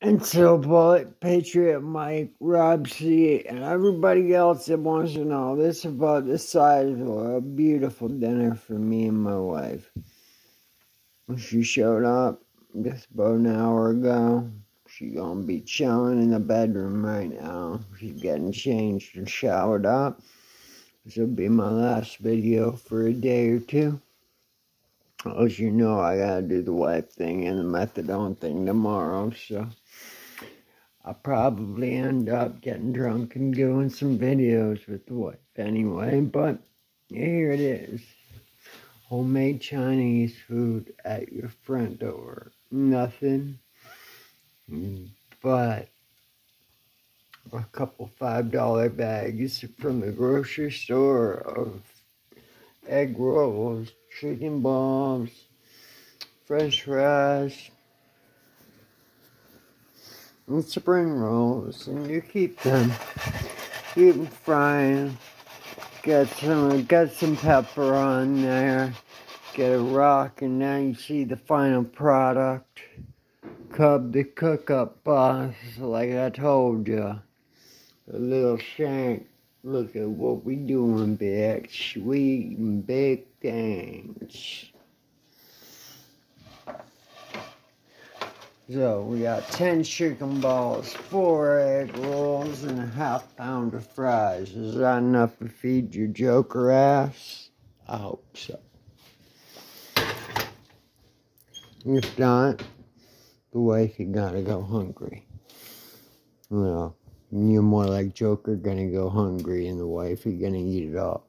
And Bullet, Patriot, Mike, Rob and everybody else that wants to know this about the size of a beautiful dinner for me and my wife. She showed up just about an hour ago. She gonna be chilling in the bedroom right now. She's getting changed and showered up. This will be my last video for a day or two. As you know, I gotta do the wife thing and the methadone thing tomorrow, so I'll probably end up getting drunk and doing some videos with the wife anyway, but here it is. Homemade Chinese food at your front door. Nothing but a couple five dollar bags from the grocery store of egg rolls, chicken balls, french fries, and spring rolls, and you keep them, keep them frying. Get some, get some pepper on there. Get a rock, and now you see the final product. Cub the cook up boss, like I told you. A little shank. Look at what we doing, bitch. We big things. So we got 10 chicken balls, 4 egg rolls, and a half pound of fries. Is that enough to feed your joker ass? I hope so. If not, the wife you gotta go hungry. Well, you're more like Joker gonna go hungry and the wife you're gonna eat it all.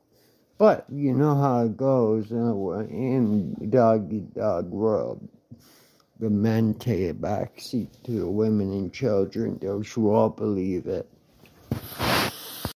But you know how it goes uh, in doggy dog world the men take a back seat to the women and children. Those who all believe it.